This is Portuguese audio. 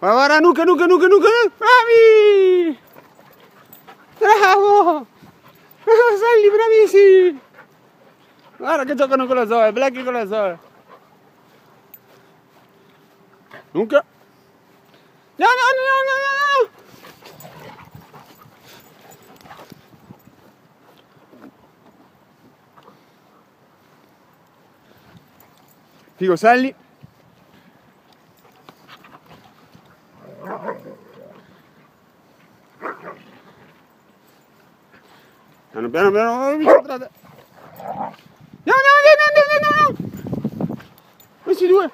Vai, guarda, nuca, nuca, nuca, nuca! Bravi! Bravo! Salli, bravissimi! Guarda che giocano con la Zoe, Blacky con la Zoe! Nuca! No, no, no, no, no, no! Figo, salli! Piano piano piano, mi concentrate! No, no, no, no, no, no, no! Questi due!